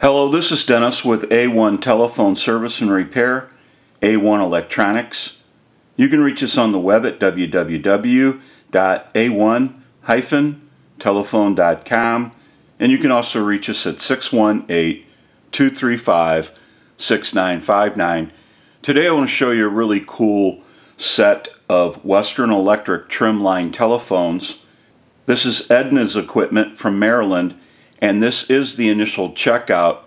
Hello, this is Dennis with A1 Telephone Service and Repair, A1 Electronics. You can reach us on the web at www.a1-telephone.com and you can also reach us at 618-235-6959. Today I want to show you a really cool set of Western Electric trimline telephones. This is Edna's equipment from Maryland and this is the initial checkout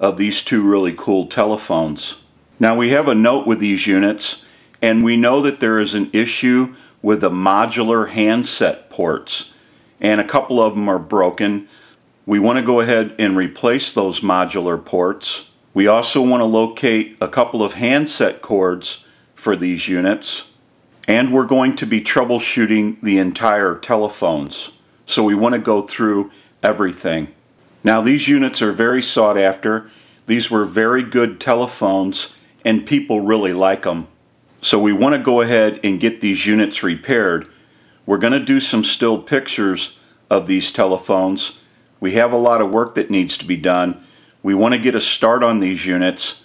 of these two really cool telephones. Now we have a note with these units and we know that there is an issue with the modular handset ports and a couple of them are broken. We want to go ahead and replace those modular ports. We also want to locate a couple of handset cords for these units and we're going to be troubleshooting the entire telephones. So we want to go through everything. Now these units are very sought after. These were very good telephones and people really like them. So we want to go ahead and get these units repaired. We're going to do some still pictures of these telephones. We have a lot of work that needs to be done. We want to get a start on these units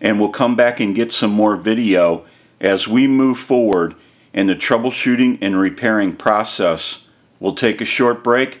and we'll come back and get some more video as we move forward in the troubleshooting and repairing process. We'll take a short break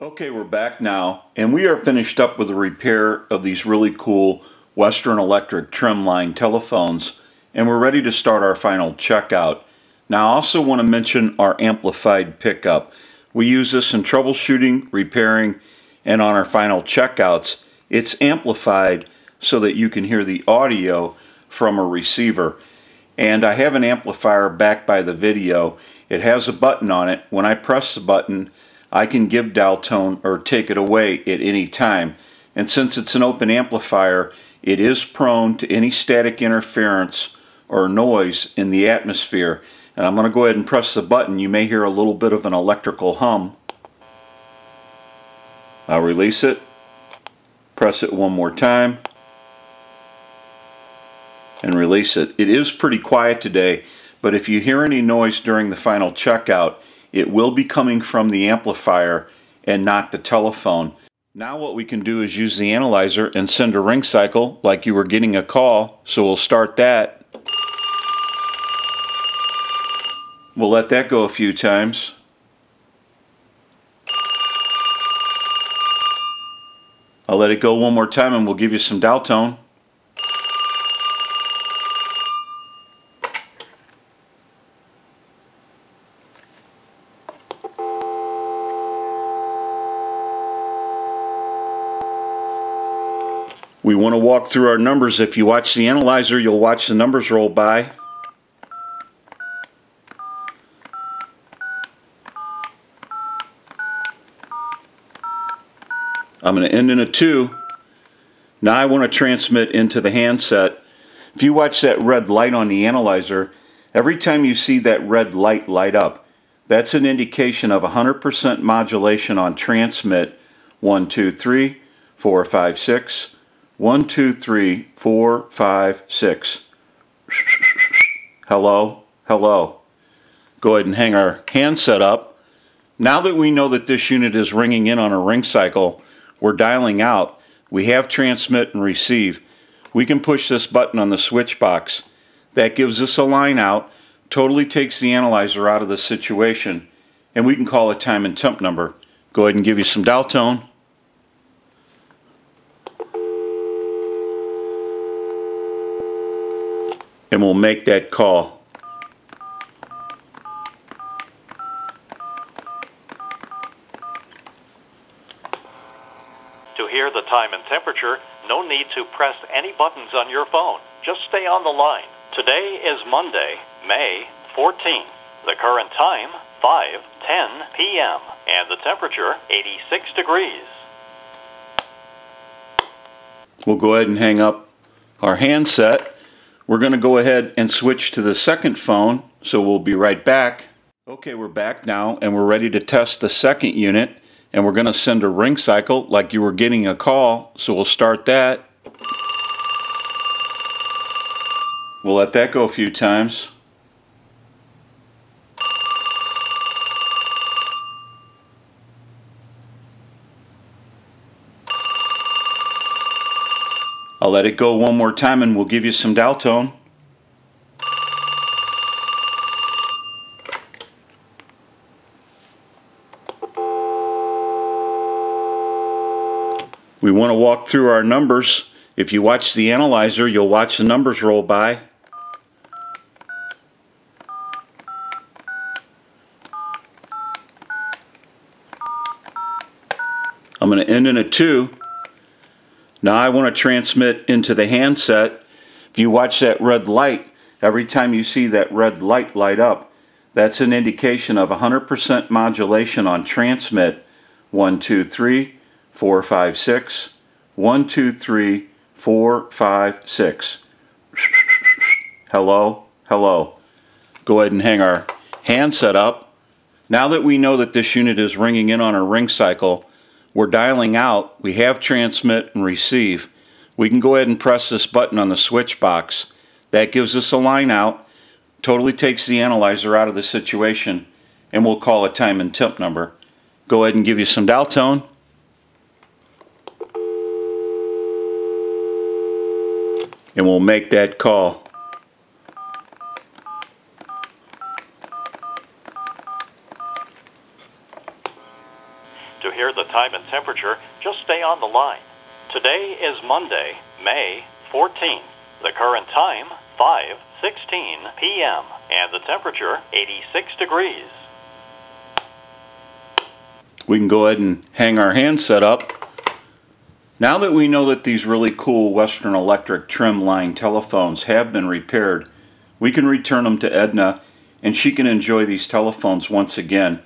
Okay, we're back now, and we are finished up with the repair of these really cool Western Electric trimline telephones, and we're ready to start our final checkout. Now, I also want to mention our amplified pickup. We use this in troubleshooting, repairing, and on our final checkouts. It's amplified so that you can hear the audio from a receiver. And I have an amplifier back by the video. It has a button on it. When I press the button, I can give dial tone or take it away at any time. And since it's an open amplifier, it is prone to any static interference or noise in the atmosphere. And I'm going to go ahead and press the button. You may hear a little bit of an electrical hum. I'll release it. Press it one more time. And release it. It is pretty quiet today, but if you hear any noise during the final checkout, it will be coming from the amplifier and not the telephone. Now what we can do is use the analyzer and send a ring cycle like you were getting a call. So we'll start that. We'll let that go a few times. I'll let it go one more time and we'll give you some dial tone. We want to walk through our numbers. If you watch the analyzer, you'll watch the numbers roll by. I'm going to end in a 2. Now I want to transmit into the handset. If you watch that red light on the analyzer, every time you see that red light light up, that's an indication of 100% modulation on transmit 1, 2, 3, 4, 5, 6, one, two, three, four, five, six. Hello, hello. Go ahead and hang our handset up. Now that we know that this unit is ringing in on a ring cycle, we're dialing out. We have transmit and receive. We can push this button on the switch box. That gives us a line out, totally takes the analyzer out of the situation, and we can call a time and temp number. Go ahead and give you some dial tone. and we'll make that call. To hear the time and temperature, no need to press any buttons on your phone. Just stay on the line. Today is Monday, May 14. The current time, 5:10 p.m. and the temperature 86 degrees. We'll go ahead and hang up our handset. We're going to go ahead and switch to the second phone, so we'll be right back. Okay, we're back now and we're ready to test the second unit and we're going to send a ring cycle like you were getting a call, so we'll start that. We'll let that go a few times. I'll let it go one more time and we'll give you some dial tone. We want to walk through our numbers. If you watch the analyzer, you'll watch the numbers roll by. I'm going to end in a 2. Now I want to transmit into the handset. If you watch that red light, every time you see that red light light up, that's an indication of 100% modulation on transmit. 1, 2, 3, 4, 5, 6. 1, 2, 3, 4, 5, 6. Hello, hello. Go ahead and hang our handset up. Now that we know that this unit is ringing in on a ring cycle, we're dialing out, we have transmit and receive. We can go ahead and press this button on the switch box. That gives us a line out, totally takes the analyzer out of the situation, and we'll call a time and temp number. Go ahead and give you some dial tone. And we'll make that call. To hear the time and temperature, just stay on the line. Today is Monday, May 14th. The current time, 5:16 p.m. and the temperature 86 degrees. We can go ahead and hang our handset up. Now that we know that these really cool Western Electric trim line telephones have been repaired, we can return them to Edna and she can enjoy these telephones once again.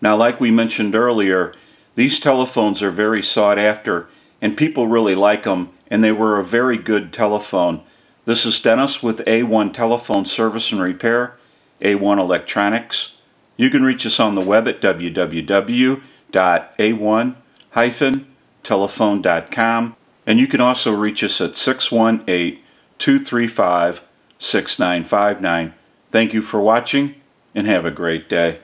Now like we mentioned earlier, these telephones are very sought after and people really like them and they were a very good telephone. This is Dennis with A1 Telephone Service and Repair, A1 Electronics. You can reach us on the web at www.a1-telephone.com and you can also reach us at 618-235-6959. Thank you for watching and have a great day.